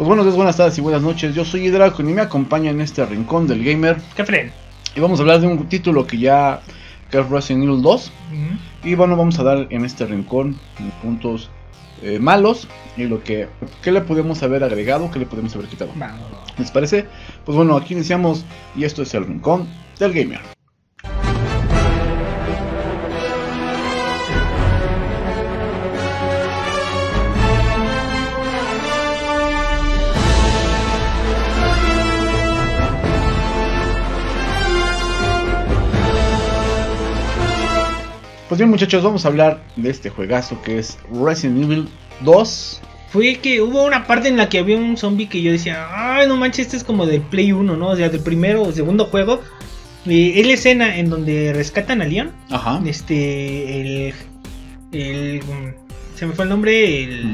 Pues buenos días, buenas tardes y buenas noches. Yo soy Hidraco y me acompaña en este rincón del gamer. ¿Qué Y vamos a hablar de un título que ya que es Resident Evil 2. Y bueno, vamos a dar en este rincón puntos eh, malos y lo que ¿qué le podemos haber agregado, qué le podemos haber quitado. ¿Les parece? Pues bueno, aquí iniciamos y esto es el rincón del gamer. Pues bien muchachos, vamos a hablar de este juegazo que es Resident Evil 2. Fue que hubo una parte en la que había un zombie que yo decía, ay no manches, este es como del Play 1, ¿no? O sea, del primero o segundo juego. Y es la escena en donde rescatan a Leon. Ajá. Este, el, el se me fue el nombre. El...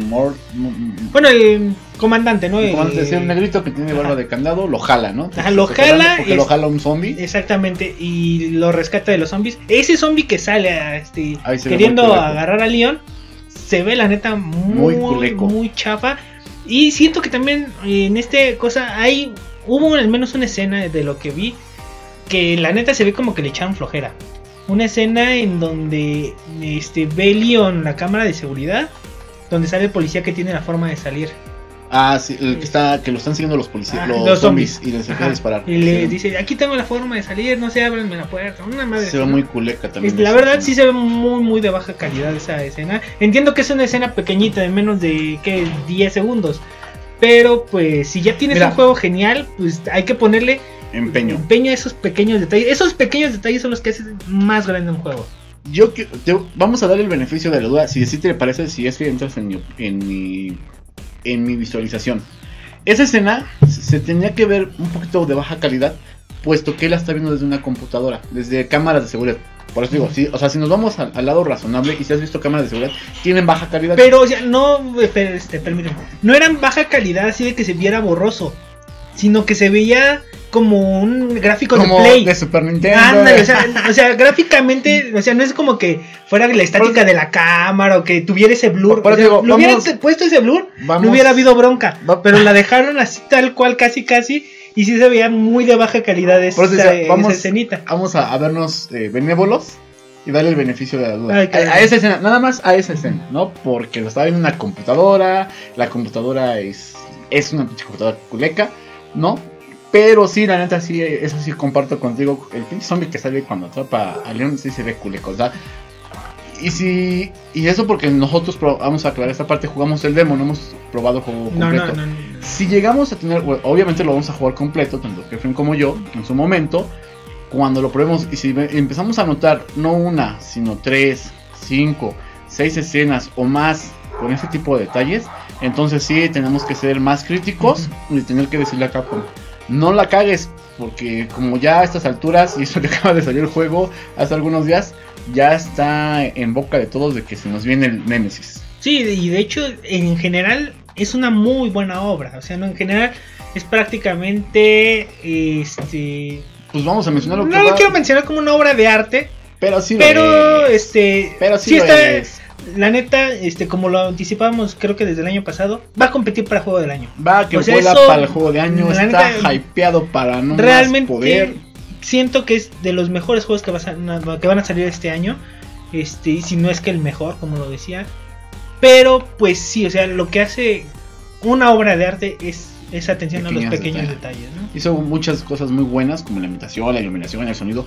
bueno, el comandante, ¿no? El comandante es el negrito que tiene barba de candado, lo jala, ¿no? Ajá, lo jala. Porque lo jala un zombie. Exactamente, y lo rescata de los zombies. Ese zombie que sale este, queriendo agarrar a Leon, se ve la neta muy, muy, muy chafa. Y siento que también en este cosa hay. Hubo al menos una escena de lo que vi. Que la neta se ve como que le echaron flojera una escena en donde este, ve Leon la cámara de seguridad, donde sale el policía que tiene la forma de salir. Ah, sí, el que está, que lo están siguiendo los policías, los, zombies, y les empieza a disparar. Y le dice, aquí tengo la forma de salir, no se ábranme la puerta. Una madre. Se ve muy culeca también. la verdad sí se ve muy, muy de baja calidad esa escena. Entiendo que es una escena pequeñita, de menos de, ¿qué? 10 segundos. Pero pues si ya tienes un juego genial, pues hay que ponerle Empeño. Empeño esos pequeños detalles. Esos pequeños detalles son los que hacen más grande un juego. Yo vamos a dar el beneficio de la duda. Si así te parece, si es que entras en mi, en mi, en mi visualización. Esa escena se tenía que ver un poquito de baja calidad, puesto que él la está viendo desde una computadora, desde cámaras de seguridad. Por eso digo, sí, o sea, si nos vamos al, lado razonable y si has visto cámaras de seguridad, tienen baja calidad. Pero, o sea, no, este, permíteme, no eran baja calidad así de que se viera borroso, sino que se veía como un gráfico de Play. de Super Nintendo. Ándale, o, sea, gráficamente, o sea, no es como que fuera la estática de la cámara o que tuviera ese blur. Por, o lo hubieran puesto ese blur, no hubiera habido bronca. pero la dejaron así tal cual, casi casi. Y sí se veía muy de baja calidad esa, vamos, esa escenita. Vamos a, vernos eh, benévolos y darle el beneficio de la duda. a, esa escena, nada más a esa escena, ¿no? Porque lo estaba viendo en una computadora, la computadora es, es una computadora culeca, ¿no? Pero sí, la neta, sí, eso sí comparto contigo. El pinche zombie que sale cuando atrapa a Leon sí se ve culeco. O sea, y si. Y eso porque nosotros vamos a aclarar esta parte, jugamos el demo, no hemos probado el juego completo. No, no, no, si llegamos a tener. obviamente lo vamos a jugar completo, tanto Kefren como yo, en su momento. Cuando lo probemos, y si empezamos a notar no una, sino tres, cinco, seis escenas o más con ese tipo de detalles, entonces sí tenemos que ser más críticos y tener que decirle a Capcom no la cagues, porque como ya a estas alturas, y eso que acaba de salir el juego hace algunos días, ya está en boca de todos de que se nos viene el Nemesis. Sí, y de hecho, en general es una muy buena obra. O sea, no, en general es prácticamente este. Pues vamos a mencionar lo que. No lo quiero mencionar como una obra de arte. Pero sí, pero este. Pero sí, la neta, este, como lo anticipábamos, creo que desde el año pasado, va a competir para juego del año. Va que vuela para el juego de año, está hypeado para no realmente poder. Siento que es de los mejores juegos que, que van a salir este año. Este, si no es que el mejor, como lo decía. Pero, pues sí, o sea, lo que hace una obra de arte es esa atención a los pequeños detalles. ¿no? Hizo muchas cosas muy buenas, como la imitación, la iluminación, el sonido,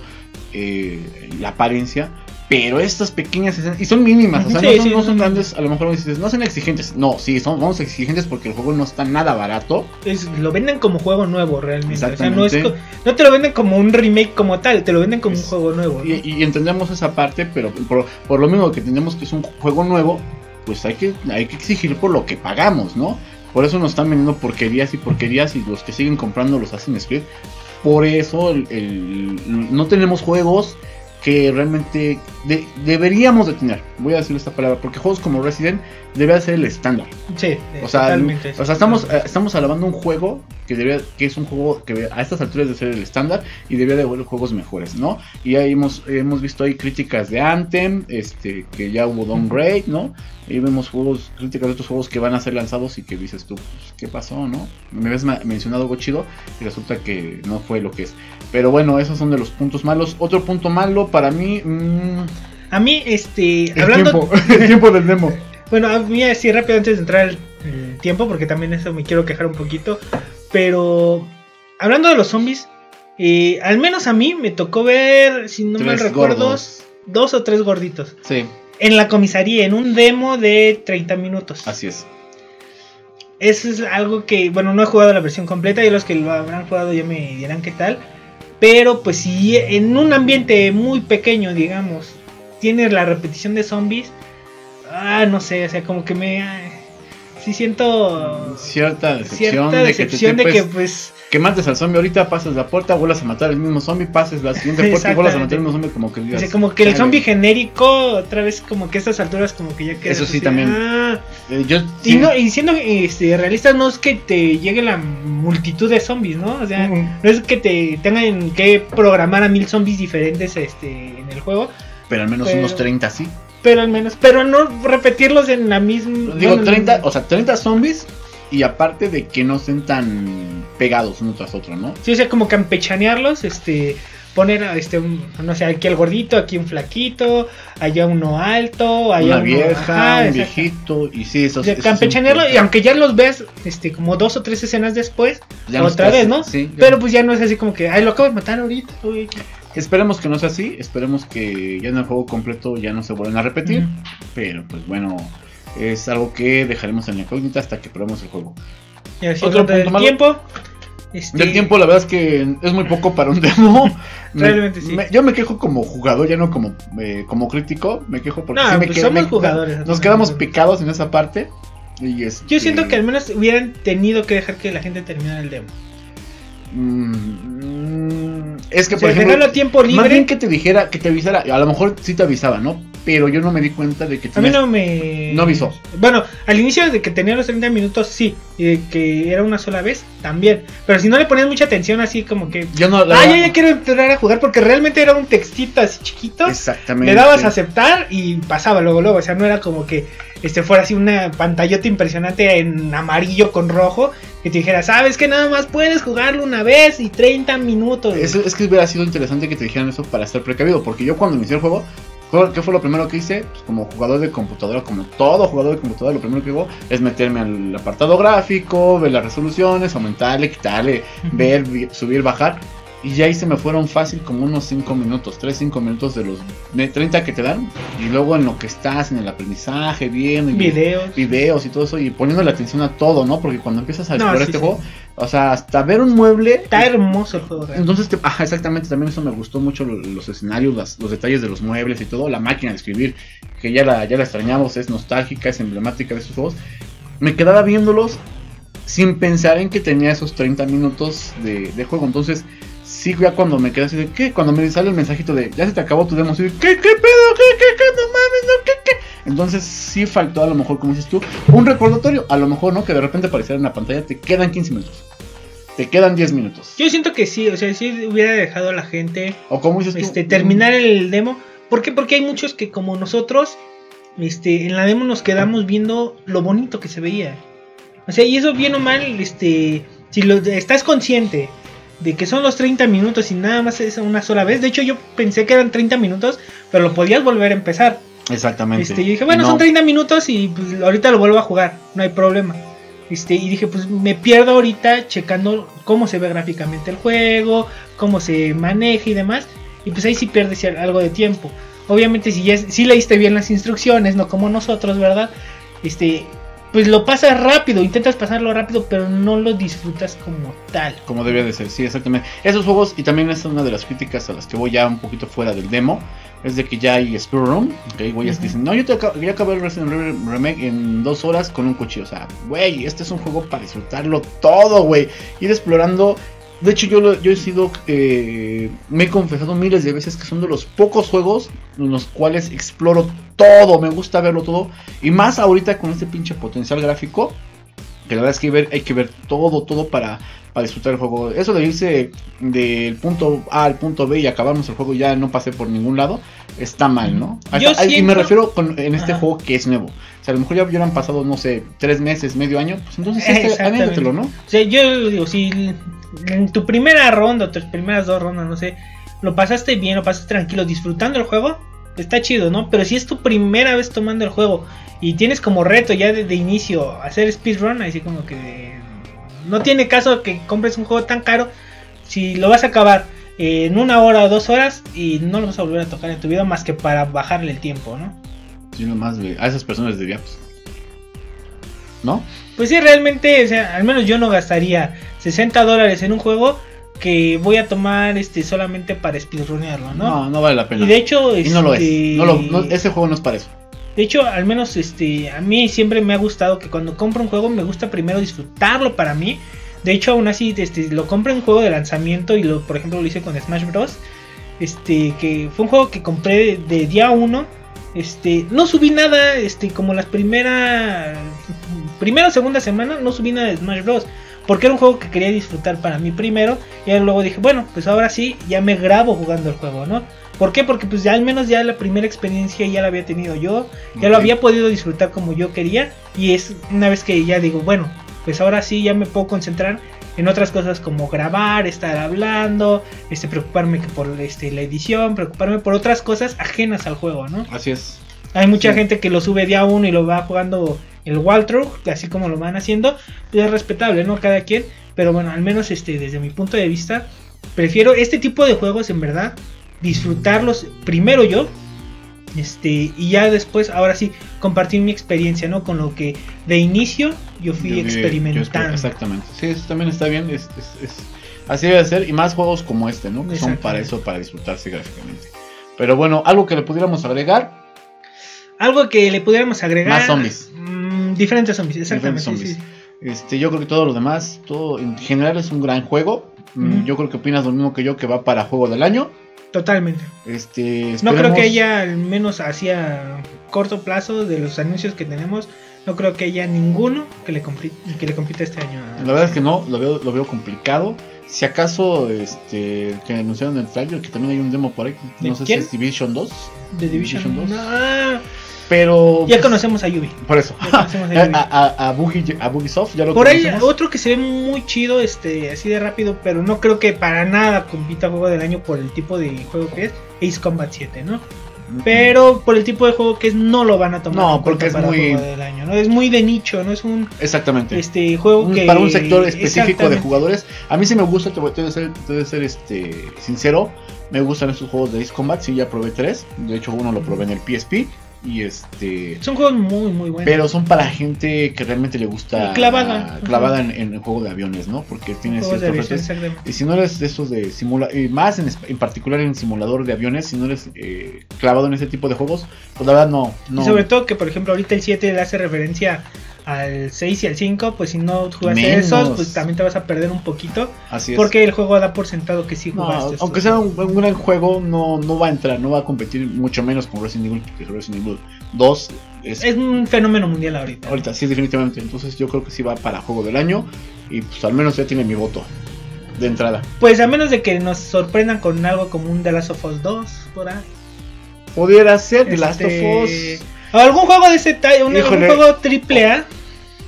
eh, la apariencia. Pero estas pequeñas escenas, y son mínimas, o sea, no, son, grandes, a lo mejor dices, no son exigentes. No, sí, son, vamos exigentes porque el juego no está nada barato. Es, lo venden como juego nuevo realmente. O sea, no, es, no te lo venden como un remake como tal, te lo venden como un juego nuevo. Y, entendemos esa parte, pero por, por, lo mismo que entendemos que es un juego nuevo, pues hay que, hay que exigir por lo que pagamos, ¿no? Por eso nos están vendiendo porquerías y porquerías y los que siguen comprando los Assassin's Creed. Por eso no tenemos juegos que realmente deberíamos de tener. Voy a decir esta palabra, porque juegos como Resident debe ser el estándar. Sí, o sea, totalmente. O sea, estamos, estamos alabando un juego que debería, que es un juego que a estas alturas debe ser el estándar y debería de haber juegos mejores, ¿no? Y ahí hemos, hemos visto ahí críticas de Anthem, este, que ya hubo downgrade, ¿no? Y vemos juegos, críticas de otros juegos que van a ser lanzados y que dices tú, pues, ¿qué pasó, no? Me habías mencionado algo chido y resulta que no fue lo que es. Pero bueno, esos son de los puntos malos. Otro punto malo para mí. Mmm, a mí, este. El hablando. Tiempo, el tiempo del demo. Bueno, a mí así rápido antes de entrar el, tiempo, porque también eso me quiero quejar un poquito. Pero. Hablando de los zombies. Eh, al menos a mí me tocó ver, si no me recuerdo, dos o tres gorditos. Sí. En la comisaría, en un demo de 30 minutos. Así es. Eso es algo que, bueno, no he jugado la versión completa y los que lo habrán jugado ya me dirán qué tal. Pero pues si en un ambiente muy pequeño, digamos, tienes la repetición de zombies, ah, no sé, o sea, como que me... sí siento... Cierta decepción, cierta decepción de, que, pues... Que mates al zombie ahorita, pasas la puerta, vuelvas a matar al mismo zombie, pases la siguiente puerta y vuelvas a matar al mismo zombie como que... o sea, como que el zombie genérico, otra vez como que a estas alturas como que ya queda... Eso sí, también. Ah. Eh, yo, y, no, y siendo este, realista no es que te llegue la multitud de zombies, ¿no? O sea, no es que te tengan que programar a mil zombies diferentes este, en el juego. Pero al menos unos 30 sí. Pero al menos, pero no repetirlos en la misma. Digo, 30, o sea, 30 zombies y aparte de que no estén tan pegados uno tras otro, ¿no? Sí, o sea, como campechanearlos, este, poner, este, no sé, aquí el gordito, aquí un flaquito, allá uno alto, allá una vieja, un viejito, y sí, eso, Campechanearlo, y aunque ya los ves, este, como dos o tres escenas después, otra vez, ¿no? Sí, Pero pues ya no es así como que, ay, lo acabo de matar ahorita, Esperemos que no sea así, esperemos que ya en el juego completo ya no se vuelvan a repetir, pero pues bueno, es algo que dejaremos en la incógnita hasta que probemos el juego. Y así Otro punto del tiempo. Este... Del tiempo, la verdad es que es muy poco para un demo. Realmente sí. yo me quejo como jugador, ya no como, eh, como crítico. Me quejo porque sí me pues somos jugadores. Nos quedamos picados en esa parte. Y este... Yo siento que al menos hubieran tenido que dejar que la gente terminara el demo. Mm, es que, por ejemplo, tiempo libre. Más bien que te dijera, que te avisara, a lo mejor sí te avisaba, ¿no? Pero yo no me di cuenta de que A mí no me. No avisó. Bueno, al inicio de que tenía los 30 minutos, sí. Y que era una sola vez, también. Pero si no le ponías mucha atención, así como que. Yo no. ah, ya, ya quiero entrar a jugar, porque realmente era un textito así chiquito. Exactamente. Le dabas a aceptar y pasaba luego, luego. O sea, no era como que este fuera así una pantallota impresionante en amarillo con rojo que te dijera, sabes que nada más puedes jugarlo una vez y 30 minutos. es que hubiera sido interesante que te dijeran eso para estar precavido, porque yo cuando inicié el juego, ¿qué fue lo primero que hice? Pues como jugador de computadora, como todo jugador de computadora, lo primero que hago es meterme al apartado gráfico, ver las resoluciones, aumentarle, quitarle, ver, subir, bajar. Y ya ahí se me fueron fácil como unos 5 minutos, 3, 5 minutos de los 30 que te dan. Y luego en lo que estás, en el aprendizaje, viendo videos. videos y todo eso, y poniendo la atención a todo, ¿no? Porque cuando empiezas a explorar este juego, o sea, hasta ver un mueble. Está hermoso el juego. Entonces, ajá, exactamente, también eso me gustó mucho, los, escenarios, los detalles de los muebles y todo. La máquina de escribir, que ya la, ya la extrañamos, es nostálgica, es emblemática de esos juegos. Me quedaba viéndolos sin pensar en que tenía esos 30 minutos de, de juego. Entonces sí, ya cuando me quedé así de, ¿qué? Cuando me sale el mensajito de, ya se te acabó tu demo, así de, ¿qué, qué pedo? ¿Qué, qué, qué? No mames, no, ¿qué, qué? Entonces sí faltó a lo mejor, como dices tú, un recordatorio. A lo mejor, ¿no? Que de repente apareciera en la pantalla, te quedan 15 minutos. Te quedan 10 minutos. Yo siento que sí, o sea, sí hubiera dejado a la gente. O como dices este, terminar el demo. ¿Por qué? Porque hay muchos que como nosotros, este, en la demo nos quedamos viendo lo bonito que se veía. O sea, y eso bien o mal, este, si lo estás consciente de que son los 30 minutos y nada más es una sola vez. De hecho, yo pensé que eran 30 minutos, pero lo podías volver a empezar. Exactamente. Este, y dije, bueno, son 30 minutos y pues, ahorita lo vuelvo a jugar, no hay problema. Este, y dije, pues me pierdo ahorita checando cómo se ve gráficamente el juego, cómo se maneja y demás. Y pues ahí sí pierdes algo de tiempo. Obviamente si ya si leíste bien las instrucciones, no como nosotros, ¿verdad? Este, pues lo pasas rápido, intentas pasarlo rápido, pero no lo disfrutas como tal. Como debe de ser, sí, exactamente. Esos juegos, y también es una de las críticas a las que voy ya un poquito fuera del demo, es de que ya hay Room, que hay güeyes que dicen, no, yo, te acabo, yo acabé el Resident Evil Remake en dos horas con un cuchillo. O sea, güey, este es un juego para disfrutarlo todo, güey. Ir explorando De hecho, yo, yo he sido. Eh, me he confesado miles de veces que son de los pocos juegos en los cuales exploro todo. Me gusta verlo todo. Y más ahorita con este pinche potencial gráfico. Que la verdad es que hay, ver, hay que ver todo, todo para, para disfrutar el juego. Eso de irse del punto A al punto B y acabarnos el juego ya no pasé por ningún lado. Está mal, ¿no? Y me refiero en este juego que es nuevo. O sea, a lo mejor ya hubieran pasado, no sé, tres meses, medio año. Pues entonces, este, ¿no? O sea, yo digo, si en tu primera ronda o tus primeras dos rondas, no sé, lo pasaste bien, lo pasaste tranquilo, disfrutando el juego, está chido, ¿no? Pero si es tu primera vez tomando el juego y tienes como reto ya desde inicio hacer speedrun, así como que no tiene caso que compres un juego tan caro si lo vas a acabar en una hora o dos horas y no lo vas a volver a tocar en tu vida más que para bajarle el tiempo, ¿no? Sí, nomás a esas personas de pues, ¿no? Pues sí, realmente, o sea, al menos yo no gastaría 60 dólares en un juego que voy a tomar este solamente para speedrunearlo, ¿no? No, no vale la pena. Y de hecho, y no lo es. Este, ese juego no es para eso. De hecho, al menos este a mí siempre me ha gustado que cuando compro un juego me gusta primero disfrutarlo para mí. De hecho, aún así este, lo compré en un juego de lanzamiento y lo por ejemplo lo hice con Smash Bros. Este que fue un juego que compré de, día 1 este, no subí nada, este, como las primeras, primera o segunda semana, no subí nada de Smash Bros. Porque era un juego que quería disfrutar para mí primero. Y luego dije, bueno, pues ahora sí, ya me grabo jugando el juego, ¿no? ¿Por qué? Porque pues ya al menos ya la primera experiencia ya la había tenido yo. Ya lo había podido disfrutar como yo quería. Y es una vez que ya digo, bueno, pues ahora sí ya me puedo concentrar en otras cosas como grabar, estar hablando, este, preocuparme por este, la edición, preocuparme por otras cosas ajenas al juego, ¿no? Así es. Hay mucha gente que lo sube día uno y lo va jugando el walkthrough, así como lo van haciendo, pues es respetable, ¿no? Cada quien, pero bueno, al menos este, desde mi punto de vista, prefiero este tipo de juegos en verdad, disfrutarlos primero yo, este, y ya después, ahora sí, compartir mi experiencia, ¿no? Con lo que de inicio yo fui experimentando. exactamente, sí, eso también está bien, es, así debe ser, y más juegos como este, ¿no? Que son para eso, para disfrutarse gráficamente. Pero bueno, algo que le pudiéramos agregar. Algo que le pudiéramos agregar. Más zombies. Mm, diferentes zombies, exactamente. Este, yo creo que todo lo demás, todo en general es un gran juego. Mm, yo creo que opinas lo mismo que yo que va para juego del año. Totalmente. Este, No creo que ella, al menos hacia corto plazo de los anuncios que tenemos, no creo que haya ninguno que le, que le compita este año. La verdad es que no, lo veo, lo veo complicado. Si acaso, este, que anunciaron el trailer, que también hay un demo por ahí, no sé si es Division 2. De Division, 2. Pero. Ya conocemos a Yubi. Por eso. a, a, a, Bugisoft ya lo Por ahí, otro que se ve muy chido, este, así de rápido, pero no creo que para nada compita juego del año por el tipo de juego que es Ace Combat 7, ¿no? Pero por el tipo de juego que es, no lo van a tomar. No, porque es muy. Del año, ¿no? Es muy de nicho, ¿no? Es un. Exactamente. Este juego que. Para un sector específico de jugadores. A mí sí me gusta, te voy a ser, te ser este, sincero. Me gustan estos juegos de Ace Combat. Sí, ya probé tres. De hecho, uno lo probé en el PSP. Y este. Son juegos muy, muy buenos. Pero son para gente que realmente le gusta. Clavada. Clavada en, el juego de aviones, ¿no? Porque tienes ciertos Y si no eres de esos de simulador. Y más en, en, particular en simulador de aviones, si no eres eh, clavado en ese tipo de juegos, pues la verdad no. no. Y sobre todo que, por ejemplo, ahorita el 7 le hace referencia al 6 y al 5, pues si no jugaste esos, pues también te vas a perder un poquito. Así es. Porque el juego da por sentado que sí jugaste. aunque sea un, gran juego, no, no va a entrar, no va a competir mucho menos con Resident Evil, que Resident Evil 2 es, es un fenómeno mundial ahorita. Ahorita, sí, definitivamente. Entonces yo creo que sí va para juego del año y pues al menos ya tiene mi voto de entrada. Pues a menos de que nos sorprendan con algo como un The Last of Us 2 por ahí. Pudiera ser The Last of este, Us. Algún juego de ese tal, un, juego triple A.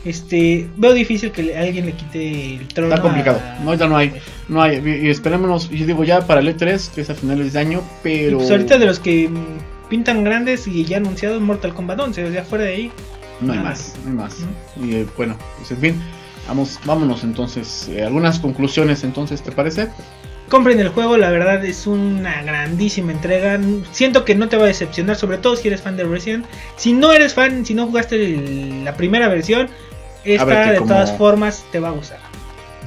Este, veo difícil que alguien le quite el trono. Está complicado. No, ya no hay. No hay. Y esperémonos, yo digo ya para el E3, que es a finales de año, pero. Pues ahorita de los que pintan grandes y ya anunciados Mortal Kombat 11, o sea, fuera de ahí. No hay más, no hay más. Y eh, bueno, pues en fin, vamos, vámonos entonces. Eh, algunas conclusiones entonces, ¿te parece? Compren el juego, la verdad es una grandísima entrega. Siento que no te va a decepcionar, sobre todo si eres fan de Resident. Si no eres fan, si no jugaste la primera versión, esta de todas formas te va a gustar.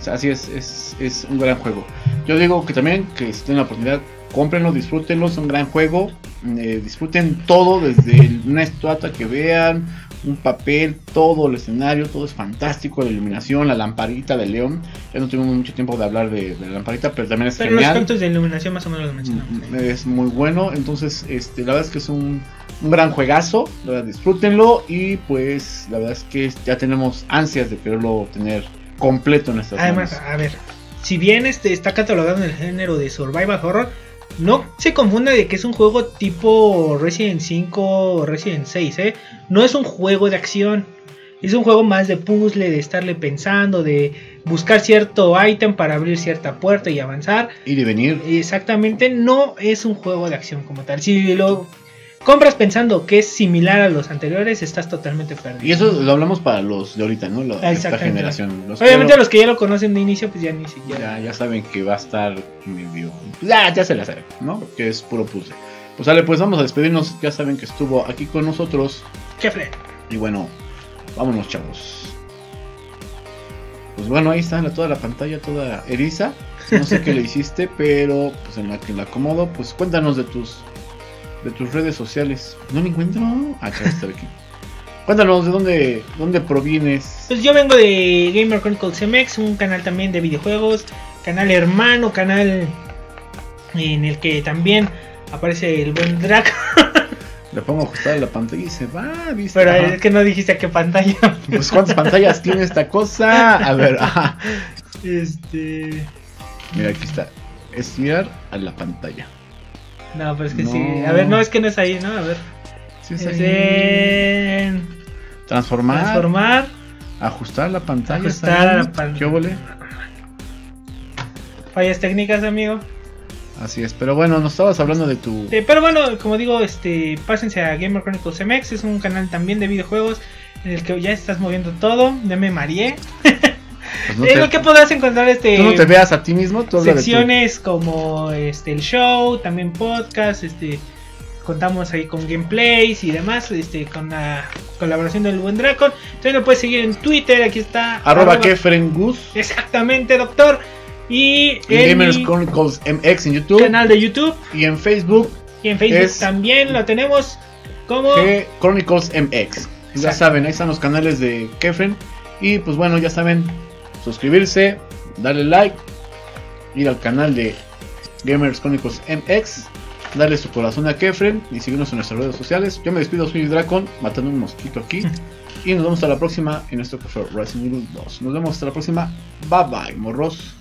Así es, es, un gran juego. Yo digo que también que si tienen la oportunidad, cómprenlo, disfrútenlo, es un gran juego. Eh, disfruten todo, desde una estatua que vean, un papel, todo el escenario, todo es fantástico, la iluminación, la lamparita de León. Ya no tuvimos mucho tiempo de hablar de, la lamparita, pero también es pero genial. los de iluminación más o menos los mencionamos. Mm, es muy bueno, entonces este, la verdad es que es un, gran juegazo, la verdad disfrútenlo y pues la verdad es que ya tenemos ansias de quererlo tener completo en estas Además, a ver, si bien este está catalogado en el género de survival horror, no se confunda de que es un juego tipo Resident 5 o Resident 6, ¿eh? No es un juego de acción. Es un juego más de puzzle, de estarle pensando, de buscar cierto ítem para abrir cierta puerta y avanzar. Y de venir. Exactamente, no es un juego de acción como tal. Si lo compras pensando que es similar a los anteriores, estás totalmente perdido. Y eso lo hablamos para los de ahorita, ¿no? La, esta generación. Obviamente los que ya lo conocen de inicio, pues ya ni siquiera. Ya, ya saben que va a estar medio... Ya, ya se la saben, ¿no? Que es puro puzzle. Pues vale, pues vamos a despedirnos. Ya saben que estuvo aquí con nosotros. Jeffrey. Y bueno, vámonos, chavos. Pues bueno, ahí está toda la pantalla, toda eriza. No sé qué le hiciste, pero pues en la que la acomodo, pues cuéntanos de tus de tus redes sociales. No me encuentro. Acá está aquí. Cuéntanos de dónde, dónde provienes. Pues yo vengo de Gamer Chronicles MX, un canal también de videojuegos, canal hermano, canal en el que también aparece el buen Draco. Le pongo a ajustar la pantalla y se va, ¿viste? Pero es que no dijiste a qué pantalla. Pues cuántas pantallas tiene esta cosa. A ver, Este. Mira, aquí está. Estirar a la pantalla. No, pero es que sí. A ver, no, es que no es ahí, ¿no? A ver. Sí, es, ahí. Transformar. Transformar. Ajustar la pantalla. Ajustar la pantalla. ¿Qué volé? Fallas técnicas, amigo. Así es, pero bueno, nos estabas hablando de tu. pero bueno, como digo, este, pásense a Gamer Chronicles MX, es un canal también de videojuegos en el que ya estás moviendo todo. Ya me mareé. Pues el que podrás encontrar este. Tú no te veas a ti mismo, secciones como este el show, también podcast, este contamos ahí con gameplays y demás, este con la colaboración del buen Dracon. Entonces lo puedes seguir en Twitter, aquí está. Arroba, Kefrengus. Exactamente, doctor. Y en Gamers Chronicles MX en YouTube. Canal de YouTube. Y en Facebook. Y en Facebook también lo tenemos como Chronicles MX. Ya saben, ahí están los canales de Kefren. Y pues bueno, ya saben, suscribirse, darle like, ir al canal de Gamers Cónicos MX, darle su corazón a Kefren y seguirnos en nuestras redes sociales. Yo me despido, soy Dracon, matando un mosquito aquí. Y nos vemos hasta la próxima en nuestro café Resident Evil 2. Nos vemos hasta la próxima. Bye bye, morros.